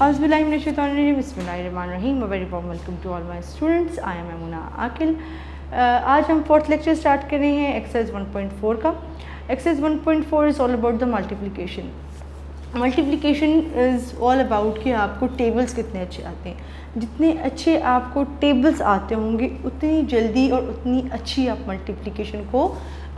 Very warm welcome to all my students. I am Amuna Akil. Uh, आज हम fourth lecture start कर रहे हैं एक्सरसाइज 1.4 का. Exercise 1.4 is all about the multiplication multiplication is all about कि आपको tables कितने अच्छे आते हैं। जितने अच्छे आपको टेबल्स आते होंगे उतनी जल्दी और उतनी अच्छी आप मल्टीप्लिकेशन को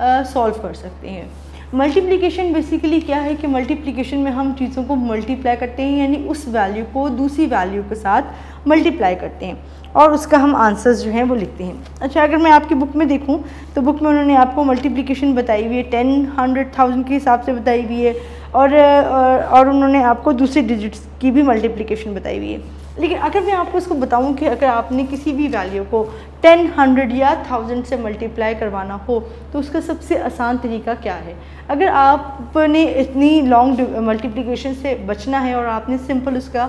सॉल्व uh, कर सकते हैं। मल्टीप्लिकेशन बेसिकली क्या है कि मल्टीप्लिकेशन में हम चीज़ों को मल्टीप्लाई करते हैं, यानी उस वैल्यू को दूसरी वैल्यू के साथ मल्टीप्लाई करते हैं। और उसका हम आंसर्स जो हैं वो लिखते हैं। अच्छा अगर मैं आपकी बुक में देखूँ तो बुक में उन्होंने आपको मल्टीप्लिकेशन बताई हुई है टेन हंड्रेड थाउज़ेंड के हिसाब से बताई हुई है, और और उन्होंने आपको दूसरी डिजिट्स की भी मल्टीप्लिकेशन बताई हुई है। लेकिन अगर मैं आपको इसको बताऊँ कि अगर आपने किसी भी वैल्यू को टेन हंड्रेड या थाउज़ेंड से मल्टीप्लाई करवाना हो तो उसका सबसे आसान तरीका क्या है? अगर आपने इतनी लॉन्ग मल्टीप्लिकेशन से बचना है और आपने सिंपल उसका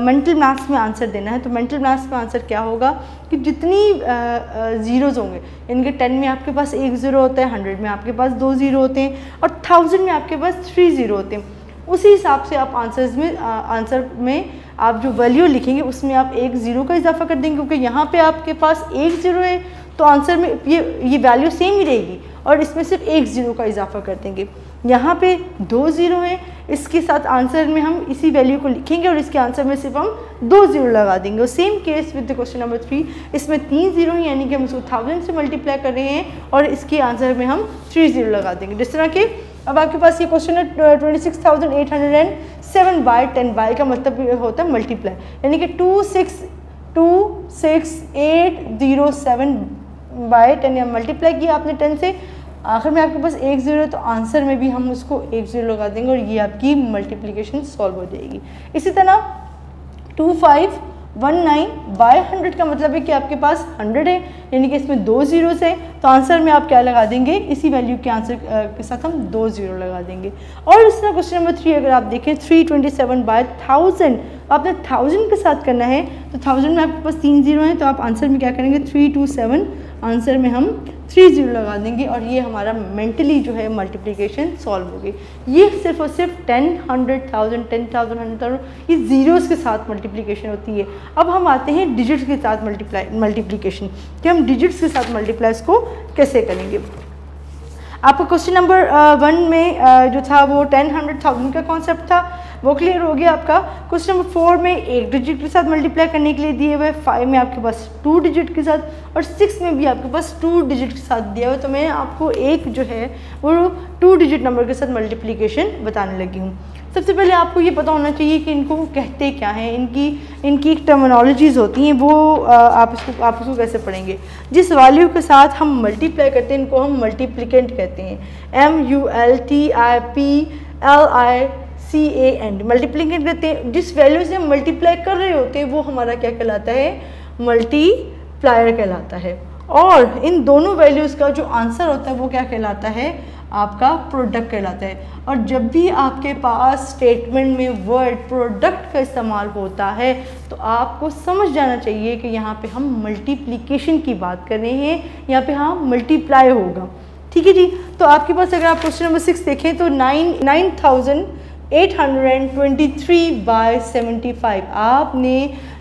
मेंटल मैथ्स में आंसर देना है तो मेंटल मैथ्स में आंसर क्या होगा कि जितनी ज़ीरोज़ होंगे, इनके टेन में आपके पास एक ज़ीरो होता है हंड्रेड में आपके पास दो ज़ीरो होते हैं और थाउज़ेंड में आपके पास थ्री ज़ीरो होते हैं। उसी हिसाब से आप आंसर्स में आंसर में आप जो वैल्यू लिखेंगे, उसमें आप एक ज़ीरो का इजाफा कर देंगे, क्योंकि यहाँ पे आपके पास एक ज़ीरो है तो आंसर में ये ये वैल्यू सेम ही रहेगी और इसमें सिर्फ़ एक ज़ीरो का इजाफा कर देंगे। यहाँ पे दो ज़ीरो है, इसके साथ आंसर में हम इसी वैल्यू को लिखेंगे और इसके आंसर में सिर्फ़ हम दो ज़ीरो लगा देंगे। और same case with the question number three इसमें तीन ज़ीरो हैं, यानी कि हम इसको थाउज़ेंड से मल्टीप्लाई कर रहे हैं और इसके आंसर में हम थ्री ज़ीरो लगा देंगे। जिस तरह के अब आपके पास ये क्वेश्चन है twenty six thousand eight hundred and seven by ten का मतलब होता है मल्टीप्लाई यानी कि two six two six eight zero seven by ten या मल्टीप्लाई किया आपने टेन से. आखिर में आपके पास एक ज़ीरो तो आंसर में भी हम उसको एक ज़ीरो लगा देंगे और ये आपकी मल्टीप्लिकेशन सॉल्व हो जाएगी. इसी तरह two five one nine by hundred का मतलब है कि आपके पास हंड्रेड है, यानी कि इसमें दो ज़ीरोस हैं। तो आंसर में आप क्या लगा देंगे? इसी वैल्यू के आंसर के साथ हम दो ज़ीरो लगा देंगे। और इस तरह क्वेश्चन नंबर थ्री अगर आप देखें three twenty seven by thousand आपने थाउज़ेंड के साथ करना है तो थाउज़ेंड में आपके पास तीन ज़ीरो हैं तो आप आंसर में क्या करेंगे? थ्री टू सेवन आंसर में हम थ्री ज़ीरो लगा देंगे और ये हमारा मेंटली जो है मल्टीप्लिकेशन सॉल्व होगी। ये सिर्फ़ और सिर्फ़ ten hundred thousand ten thousand hundred thousand ये ज़ीरोज़ के साथ मल्टीप्लिकेशन होती है। अब हम आते हैं डिजिट्स के साथ मल्टीप्लाई मल्टीप्लिकेशन कि हम डिजिट्स के साथ मल्टीप्लाई को कैसे करेंगे? आपका क्वेश्चन नंबर वन में uh, जो था वो टेन हंड्रेड थाउज़ेंड का कॉन्सेप्ट था। वो क्लियर हो गया आपका। क्वेश्चन नंबर फोर में एक डिजिट के साथ मल्टीप्लाई करने के लिए दिए हुए फाइव में आपके पास टू डिजिट के साथ और सिक्स में भी आपके पास टू डिजिट के साथ दिया हुआ तो मैं आपको एक जो है, वो टू डिजिट नंबर के साथ मल्टीप्लीकेशन बताने लगी हूँ। सबसे पहले आपको ये पता होना चाहिए कि इनको कहते क्या हैं। इनकी इनकी एक टर्मिनोलॉजीज़ होती हैं, वो आप इसको आप इसको कैसे पढ़ेंगे? जिस वैल्यू के साथ हम मल्टीप्लाई करते हैं, इनको हम मल्टीप्लिकेंट कहते हैं। M U L T I P L I C A and multiplicate करते हैं। जिस वैल्यू से हम मल्टीप्लाई कर रहे होते हैं, वो हमारा क्या कहलाता है? मल्टीप्लायर कहलाता है। और इन दोनों वैल्यूज़ का जो आंसर होता है, वो क्या कहलाता है? आपका प्रोडक्ट कहलाता है। और जब भी आपके पास स्टेटमेंट में वर्ड प्रोडक्ट का इस्तेमाल होता है तो आपको समझ जाना चाहिए कि यहाँ पे हम मल्टीप्लिकेशन की बात कर रहे हैं। यहाँ पे हाँ मल्टीप्लाई होगा। ठीक है जी? तो आपके पास अगर आप क्वेश्चन नंबर सिक्स देखें तो नाइन नाइन थाउज़ेंड 823 बाय 75 आपने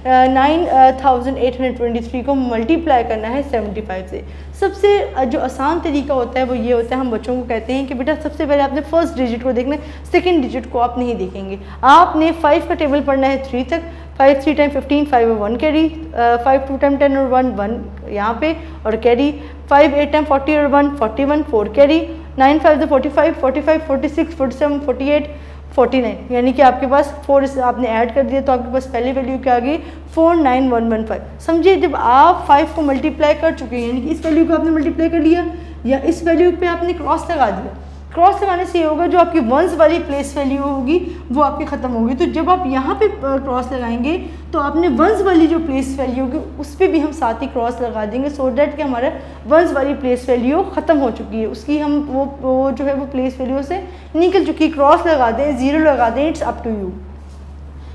nine thousand eight hundred twenty three को मल्टीप्लाई करना है 75 से। सबसे जो आसान तरीका होता है वो ये होता है, हम बच्चों को कहते हैं कि बेटा सबसे पहले आपने फ़र्स्ट डिजिट को देखना है, सेकेंड डिजिट को आप नहीं देखेंगे। आपने फाइव का टेबल पढ़ना है थ्री तक, five three time fifteen, five और one carry five two time ten और वन वन यहाँ पे और carry, five eight time forty और one, forty one, four carry, nine five forty five forty five, forty six, forty seven, forty eight forty nine, यानी कि आपके पास four आपने add कर दिया तो आपके पास पहली वैल्यू क्या आ गई? Four nine one one five. समझिए, जब आप फाइव को मल्टीप्लाई कर चुके हैं, यानी कि इस वैल्यू को आपने मल्टीप्लाई कर लिया, या इस वैल्यू पे आपने क्रॉस लगा दिया क्रॉस लगाने से ये होगा, जो आपकी वंस वाली प्लेस वैल्यू होगी, वो आपकी ख़त्म होगी। तो जब आप यहाँ पे क्रॉस लगाएँगे तो आपने वंस वाली जो प्लेस वैल्यू होगी, उस पर भी हम साथ ही क्रॉस लगा देंगे सो डैट कि हमारा वंस वाली प्लेस वैल्यू ख़त्म हो चुकी है। उसकी हम वो वो जो है, वो प्लेस वैल्यू से निकल चुकी है। क्रॉस लगा दें ज़ीरो लगा दें इट्स अप टू यू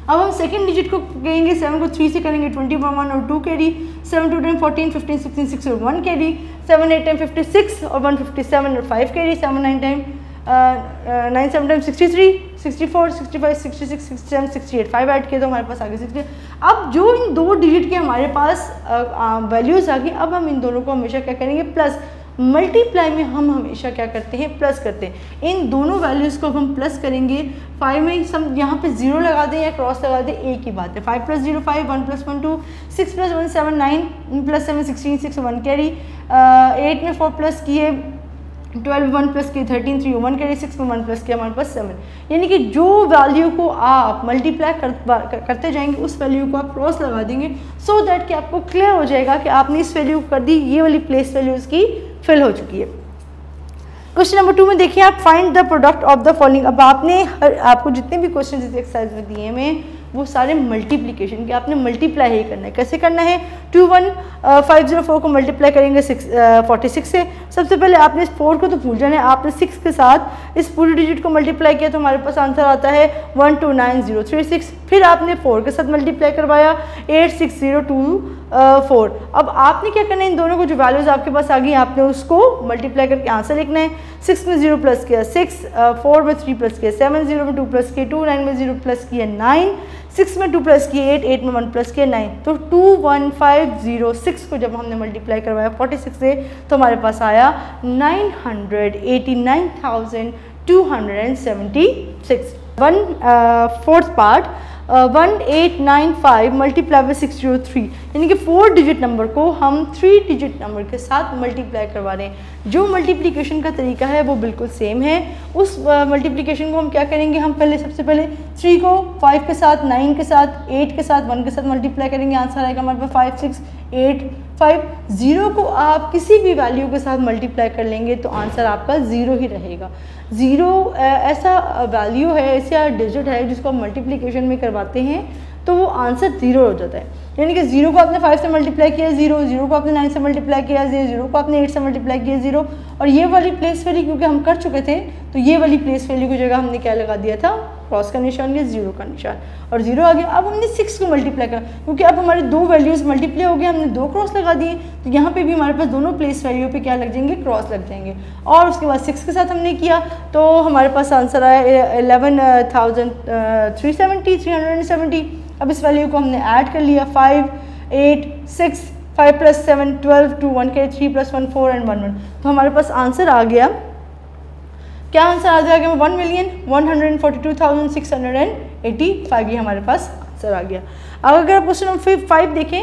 अब हम सेकंड डिजिट को कहेंगे सेवन को थ्री से करेंगे ट्वेंटी वन वन और two carry seven two ten fourteen fifteen sixteen six और one carry seven eight time fifty six और वन फिफ्टी सेवन और five carry seven nine time nine seven time sixty three sixty four sixty five sixty six sixty seven sixty eight five add किए तो हमारे पास आगे sixty अब जो इन दो digit के हमारे पास वैल्यूज़ आ गई अब हम इन दोनों को हमेशा क्या करेंगे? प्लस मल्टीप्लाई में हम हमेशा क्या करते हैं? प्लस करते हैं। इन दोनों वैल्यूज़ को हम प्लस करेंगे। फाइव में सब यहाँ पे ज़ीरो लगा दें या क्रॉस लगा दें एक ही बात है। Five plus zero five one plus one two six plus one seven nine plus seven sixteen six one carry eight में फोर प्लस किए ट्वेल्व वन प्लस की thirteen three one carry six में वन प्लस किया हमारे पास seven यानी कि जो value को आप मल्टीप्लाई कर, करते जाएँगे उस वैल्यू को आप क्रॉस लगा देंगे सो so दैट कि आपको क्लियर हो जाएगा कि आपने इस वैल्यू कर दी ये वाली प्लेस वैल्यूज़ उसकी फिल हो चुकी है। क्वेश्चन नंबर टू में देखिए, आप find the product of the following अब आपने हर, आपको जितने भी क्वेश्चन इस एक्सरसाइज में दिए हैं, वो सारे मल्टीप्लीकेशन के, आपने मल्टीप्लाई ही करना है। कैसे करना है? Two one five zero four को मल्टीप्लाई करेंगे सिक्स फोर्टी सिक्स से। सबसे पहले आपने इस फोर को तो भूल जाना है। आपने सिक्स के साथ इस पूरी डिजिट को मल्टीप्लाई किया तो हमारे पास आंसर आता है one two nine zero three six फिर आपने फोर के साथ मल्टीप्लाई करवाया eight six zero two four अब आपने क्या करना है? इन दोनों को जो वैल्यूज़ आपके पास आ गई, आपने उसको मल्टीप्लाई करके आंसर लिखना है। सिक्स में ज़ीरो प्लस किया सिक्स फोर में थ्री प्लस किया सेवन ज़ीरो में टू प्लस किया टू नाइन में ज़ीरो प्लस किया नाइन सिक्स में टू प्लस किए एट एट में वन प्लस किया नाइन तो two one five zero six को जब हमने मल्टीप्लाई करवाया फोर्टी सिक्स से तो हमारे पास आया nine hundred eighty nine thousand two hundred and seventy six one fourth part one eight nine five multiply by six zero three यानी कि फोर डिजिट नंबर को हम थ्री डिजिट नंबर के साथ मल्टीप्लाई करवा रहे हैं। जो मल्टीप्लिकेशन का तरीका है वो बिल्कुल सेम है। उस मल्टीप्लिकेशन uh, को हम क्या करेंगे? हम पहले सबसे पहले थ्री को फाइव के साथ नाइन के साथ एट के साथ वन के साथ मल्टीप्लाई करेंगे आंसर आएगा हमारे पास five six eight five zero को आप किसी भी वैल्यू के साथ मल्टीप्लाई कर लेंगे तो आंसर आपका ज़ीरो ही रहेगा। ज़ीरो ऐसा वैल्यू है, ऐसा डिजिट है जिसको आप मल्टीप्लिकेशन में करवाते हैं तो वो आंसर ज़ीरो हो जाता है। यानी कि ज़ीरो को आपने फाइव से मल्टीप्लाई किया ज़ीरो ज़ीरो को आपने नाइन से मल्टीप्लाई किया ज़ीरो ज़ीरो को आपने एट से मल्टीप्लाई किया ज़ीरो और ये वाली प्लेस वैल्यू क्योंकि हम कर चुके थे तो ये वाली प्लेस वैल्यू की जगह हमने क्या लगा दिया था? क्रॉस का निशान या ज़ीरो का निशान और ज़ीरो आ गया, अब हमने सिक्स को मल्टीप्लाई करा क्योंकि अब हमारे दो वैल्यूज़ मल्टीप्लाई हो गए, हमने दो क्रॉस लगा दिए तो यहाँ पे भी हमारे पास दोनों प्लेस वैल्यू पे क्या लग जाएँगे? क्रॉस लग जाएँगे। और उसके बाद सिक्स के साथ हमने किया तो हमारे पास आंसर आया eleven thousand three seventy three hundred and seventy अब इस वैल्यू को हमने ऐड कर लिया five eight six five plus seven twelve two one के three plus one four and one one तो हमारे पास आंसर आ गया क्या आंसर आ जाएगा? One million one hundred and forty two thousand six hundred and eighty five ये हमारे पास आंसर आ गया। अब अगर क्वेश्चन नंबर फाइव देखें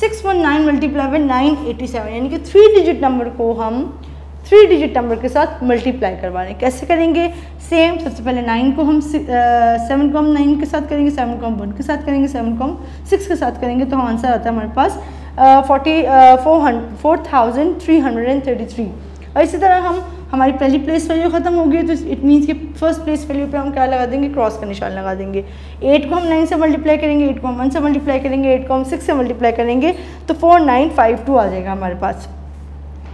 six one nine multiply by nine eighty seven यानी कि थ्री डिजिट नंबर को हम थ्री डिजिट नंबर के साथ मल्टीप्लाई करवा रहे हैं कैसे करेंगे? सेम सबसे पहले नाइन को हम सेवन को हम नाइन के साथ करेंगे सेवन को हम वन के साथ करेंगे सेवन को हम सिक्स के साथ करेंगे तो हम आंसर आता है हमारे पास forty four hundred four thousand three hundred and thirty three और इसी तरह हम हमारी पहली प्लेस वैल्यू खत्म हो गई तो इट मीन्स कि फ़र्स्ट प्लेस वैल्यू पे हम क्या लगा देंगे? क्रॉस का निशान लगा देंगे। एट को हम नाइन से मल्टीप्लाई करेंगे एट को हम वन से मल्टीप्लाई करेंगे एट को हम सिक्स से मल्टीप्लाई करेंगे तो फोर नाइन फाइव टू आ जाएगा हमारे पास।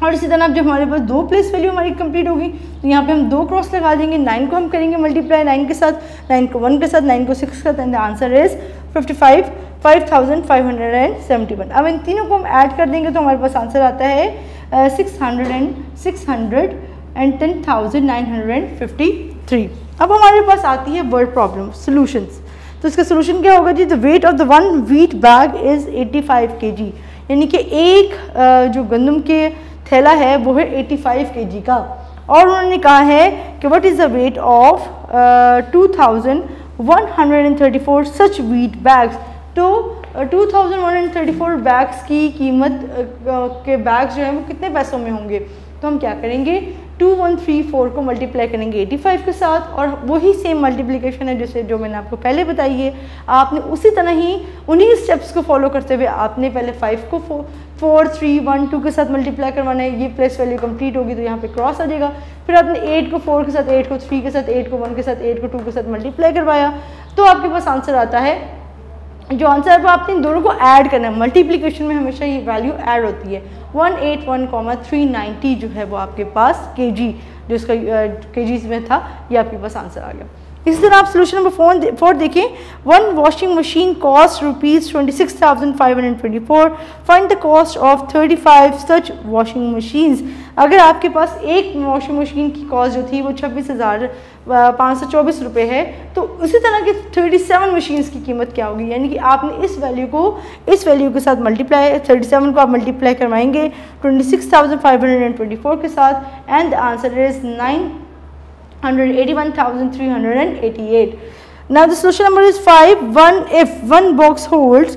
और इसी तरह जब हमारे पास दो प्लेस वैल्यू हमारी कंप्लीट होगी तो यहाँ पे हम दो क्रॉस लगा देंगे। नाइन को हम करेंगे मल्टीप्लाई नाइन के साथ नाइन को वन के साथ नाइन को सिक्स के साथ answer is fifty five five thousand five hundred and seventy one अब इन तीनों को हम ऐड कर देंगे तो हमारे पास आंसर आता है six hundred and six hundred and ten thousand nine hundred and fifty three अब हमारे पास आती है वर्ड प्रॉब्लम सोल्यूशंस तो इसका सोल्यूशन क्या होगा जी? The weight of the one wheat bag is eighty five K G यानी कि एक जो गंदम के थैला है, वो है 85 फाइव के। जी का और उन्होंने कहा है कि what is the weight of two thousand one hundred and thirty four such wheat bags तो two thousand one hundred thirty four bags की कीमत के बैग्स जो हैं, वो कितने पैसों में होंगे? तो हम क्या करेंगे? टू वन थ्री फोर को मल्टीप्लाई करेंगे एटी फाइव के साथ और वही सेम मल्टीप्लिकेशन है जैसे जो मैंने आपको पहले बताई है। आपने उसी तरह ही उन्हीं स्टेप्स को फॉलो करते हुए आपने पहले फाइव को फोर थ्री वन टू के साथ मल्टीप्लाई करवाना है। ये प्लस वैल्यू कंप्लीट होगी तो यहाँ पे क्रॉस आ जाएगा। फिर आपने एट को फोर के साथ एट को थ्री के साथ एट को वन के साथ एट को टू के साथ मल्टीप्लाई करवाया। तो आपके पास आंसर आता है जो आंसर है वो आपने इन दोनों को ऐड करना है। मल्टीप्लीकेशन में हमेशा ये वैल्यू ऐड होती है। One eight one comma three ninety जो है वो आपके पास के जी जो इसका के जी में था, ये आपके पास आंसर आ गया। इसी तरह आप सोल्यूशन नंबर फोर देखें one washing machine cost rupees twenty six thousand five hundred twenty four find the cost of thirty five such washing machines अगर आपके पास एक वॉशिंग मशीन की कॉस्ट जो थी वो छब्बीस हज़ार पाँच सौ चौबीस रुपये है तो उसी तरह की थर्टी सेवन मशीन्स की कीमत क्या होगी? यानी कि आपने इस वैल्यू को, इस वैल्यू के साथ मल्टीप्लाई थर्टी सेवन को आप मल्टीप्लाई करवाएँगे twenty six thousand five hundred and twenty four के साथ and the answer is nine 181,388. Now the solution number is 5. One if one box holds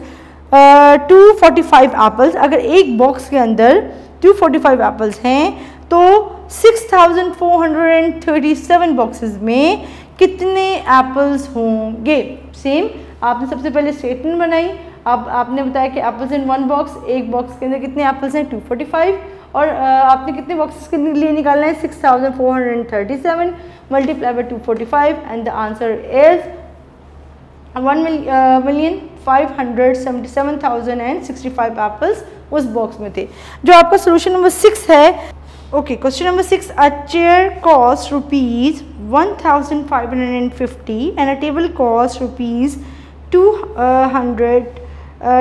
uh, 245 apples, अगर एक बॉक्स के अंदर 245 एप्पल्स हैं तो 6,437 बॉक्सेस में कितने एप्पल्स होंगे? सेम आपने सबसे पहले स्टेटमेंट बनाई। अब आपने बताया कि एप्पल्स इन वन बॉक्स एक बॉक्स के अंदर कितने एप्पल्स हैं? 245 और आपने कितने बॉक्सेस के लिए निकालना है? Six thousand four hundred and thirty seven 6,437 multiply by 245 and the answer is 1 million 577,065 apples उस बॉक्स में थे। जो आपका सोल्यूशन नंबर सिक्स है okay question number six a chair cost rupees one thousand five hundred and fifty and a table cost rupees two hundred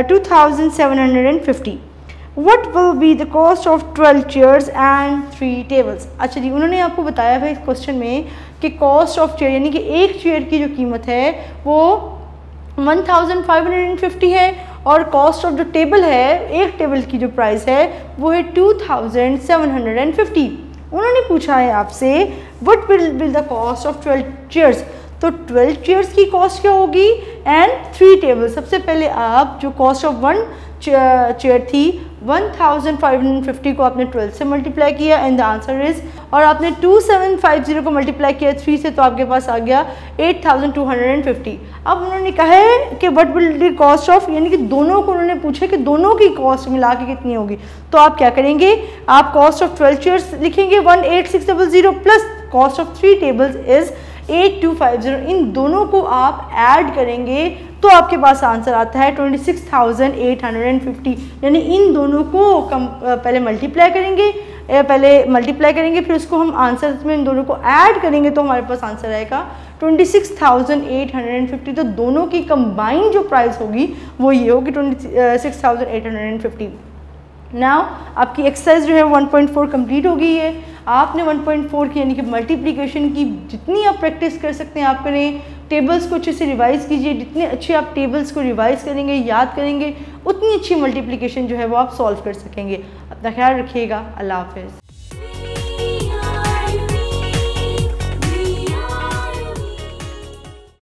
two thousand seven hundred and fifty what will be the cost of twelve chairs and three tables अच्छा जी, उन्होंने आपको बताया भाई इस question में कि cost of chair यानी कि एक चेयर की जो कीमत है, वो 1550 है और कॉस्ट ऑफ़ जो टेबल है, एक टेबल की जो प्राइस है, वो है 2750 उन्होंने पूछा है आपसे what will be the cost of twelve chairs तो ट्वेल्व चेयर्स की कॉस्ट क्या होगी? एंड थ्री टेबल सबसे पहले आप जो कॉस्ट ऑफ़ वन चेयर थी 1550 को आपने 12 से मल्टीप्लाई किया एंड द आंसर इज़ और आपने 2750 को मल्टीप्लाई किया 3 से तो आपके पास आ गया 8250 अब उन्होंने कहा है कि what will the cost of यानी कि दोनों को उन्होंने पूछा कि दोनों की कॉस्ट मिला के कितनी होगी। तो आप क्या करेंगे? आप कॉस्ट ऑफ़ ट्वेल्व चेयर्स लिखेंगे one eight six double zero plus cost of three tables is eight two five zero इन दोनों को आप ऐड करेंगे तो आपके पास आंसर आता है twenty six thousand eight hundred and fifty यानी इन दोनों को कम पहले मल्टीप्लाई करेंगे पहले मल्टीप्लाई करेंगे, फिर उसको हम आंसर में इन दोनों को ऐड करेंगे तो हमारे पास आंसर आएगा twenty six thousand eight hundred and fifty तो दोनों की कंबाइन जो प्राइस होगी, वो ये होगी twenty six thousand eight hundred and fifty now आपकी एक्सरसाइज जो है 1.4 कंप्लीट हो गई है। आपने 1.4 की, यानी कि मल्टीप्लिकेशन की जितनी आप प्रैक्टिस कर सकते हैं, आप करें टेबल्स को अच्छे से रिवाइज़ कीजिए, जितने अच्छे आप टेबल्स को रिवाइज़ करेंगे, याद करेंगे, उतनी अच्छी मल्टीप्लिकेशन जो है वो आप सॉल्व कर सकेंगे। अपना ख्याल रखिएगा। अल्लाह हाफिज़।